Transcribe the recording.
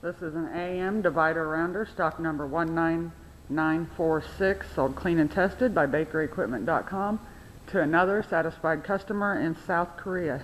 This is an AM divider rounder, stock number 19946, sold clean and tested by BakeryEquipment.com to another satisfied customer in South Korea.